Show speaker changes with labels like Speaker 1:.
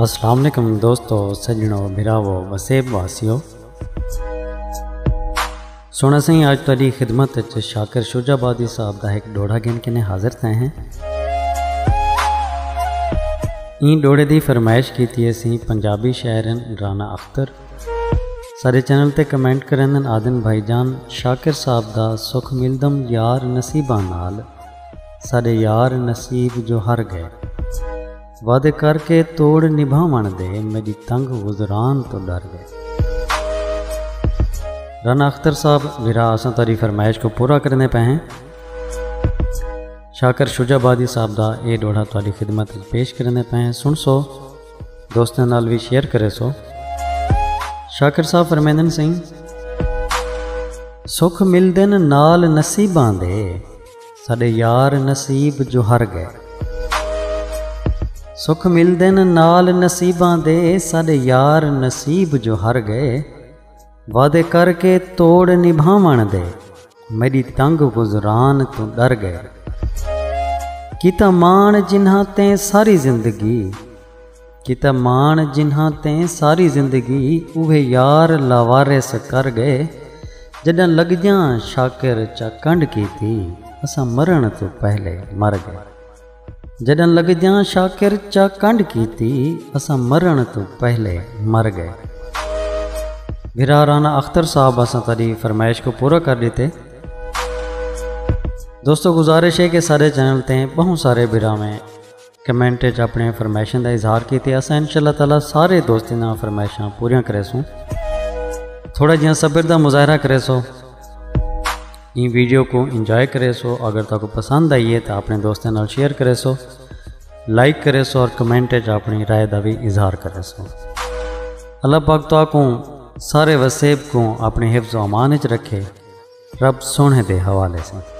Speaker 1: السلام علیکم دوستو، سجنو بھراو وسیب واسیو۔ سونا سی آج تاری خدمت شاکر شوجہ بادی صاحب دا ایک ڈوڑا گن کے حاضر تھے ہیں۔ این ڈوڑے دی فرمائش کی تھی سی پنجابی شاعرن رانا اختر۔ سارے چینل تے کمنٹ کرن آدن بھائی جان، شاکر صاحب دا سکھ ملدم یار نصیبہ نال سارے یار نصیب جو ہر گئے وعدے کر کے توڑ نبھاون دے میری تنگ گزران تو ڈر گئے رانا اختر صاحب میرا آسان تاری فرمائش کو پورا کرنے پہ ہیں شاکر شجا بادی صاحب دا اے ڈوڑا تاری خدمت پیش کرنے پہ ہیں سن سو دوستوں نال بھی شیئر کرے سو شاکر صاحب فرمیندن سنگھ سکھ مل دن نال نصیباں دے ساڈے یار نصیب جو ہر گئے ਸੁਖ ਮਿਲਦੇ ਨ ਨਾਲ ਨਸੀਬਾਂ ਦੇ ਸਾਡੇ ਯਾਰ ਨਸੀਬ ਜੋ ਹਰ ਗਏ ਵਾਦੇ ਕਰਕੇ ਤੋੜ ਨਿਭਾਵਣ ਦੇ ਮੇਰੀ ਤੰਗ ਗੁਜ਼ਰਾਨ ਤੋਂ ਡਰ ਗਏ ਕੀਤਾ ਮਾਣ ਜਿਨ੍ਹਾਂ ਤੇ ਸਾਰੀ ਜ਼ਿੰਦਗੀ ਕੀਤਾ ਮਾਣ ਜਿਨ੍ਹਾਂ ਤੇ ਸਾਰੀ ਜ਼ਿੰਦਗੀ ਉਹ ਯਾਰ ਲਾਵਾਰਿਸ ਕਰ ਗਏ ਜਦੋਂ ਲੱਗ ਜਾਂ ਸ਼ਾਕਰ ਚਾ ਕੰਡ ਕੀਤੀ ਅਸਾਂ ਮਰਨ ਤੋਂ ਪਹਿਲੇ ਮਰ ਗਏ جدن لگ جان شاکر چا کنڈ کیتی اسا مرن تو پہلے مر گئے بھرا رانا اختر صاحب اسا تاری فرمائش کو پورا کر دیتے دوستو گزارش ہے کہ سارے چینل تے بہت سارے بھرا میں کمنٹ چ اپنے فرمائشن دا اظہار کیتے اسا انشاءاللہ تعالی سارے دوستی نا فرمائشاں پوریاں کرے سوں تھوڑا جہاں صبر دا مظاہرہ کرے سو ای ویڈیو کو انجوائے کرے سو، اگر تک پسند آئیے تو اپنے دوستوں نال شیئر کرے سو۔ لائک کرے سو اور کمنٹ اپنی رائے کا بھی اظہار کرے سو۔ اللہ پاک تو کو سارے وسیب کو اپنے حفظ و امان چ رکھے۔ رب سونے دے حوالے سے۔